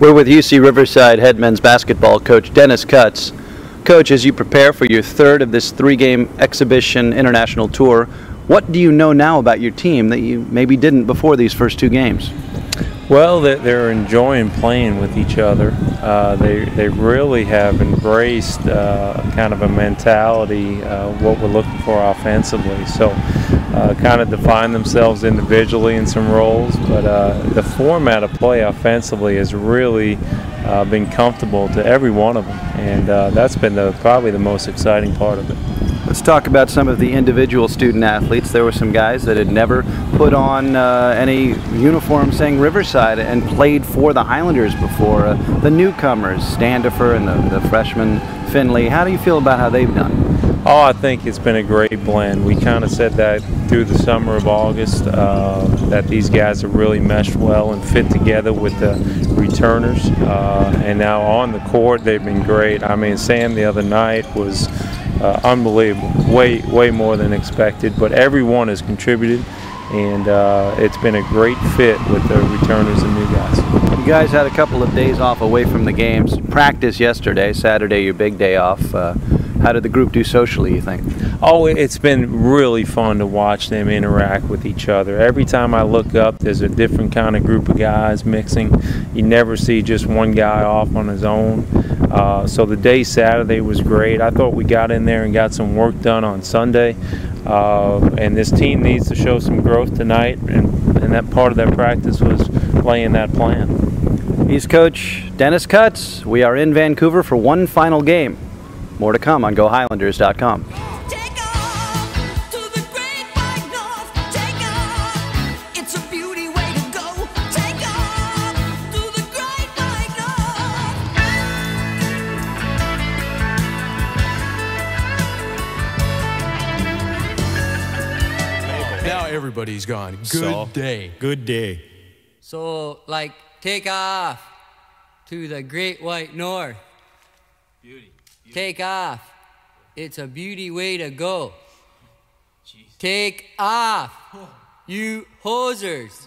We're with UC Riverside head men's basketball coach Dennis Cutts. Coach, as you prepare for your third of this three game exhibition international tour, what do you know now about your team that you maybe didn't before these first two games? Well, they're enjoying playing with each other. Uh, they, they really have embraced uh, kind of a mentality, uh, what we're looking for offensively. So, uh, kind of define themselves individually in some roles, but uh, the format of play offensively has really uh, been comfortable to every one of them, and that's been the, probably the most exciting part of it. Let's talk about some of the individual student athletes. There were some guys that had never put on uh, any uniform saying Riverside and played for the Highlanders before. Uh, the newcomers, Standifer and the, the freshman Finley. How do you feel about how they've done? Oh, I think it's been a great blend. We kind of said that through the summer of August uh, that these guys have really meshed well and fit together with the returners. Uh, and now on the court, they've been great. I mean, Sam the other night was uh, unbelievable, way way more than expected. But everyone has contributed, and uh, it's been a great fit with the returners and new guys. You guys had a couple of days off away from the games. Practice yesterday, Saturday, your big day off. Uh, how did the group do socially, you think? Oh, it's been really fun to watch them interact with each other. Every time I look up, there's a different kind of group of guys mixing. You never see just one guy off on his own. Uh, so the day Saturday was great. I thought we got in there and got some work done on Sunday. Uh, and this team needs to show some growth tonight, and, and that part of that practice was laying that plan. He's coach Dennis Cutts. We are in Vancouver for one final game. More to come on GoHighlanders.com. Now everybody's gone. Good so, day. Good day. So, like, take off to the great white north. Beauty. Beauty. Take off. It's a beauty way to go. Jeez. Take off, you hosers.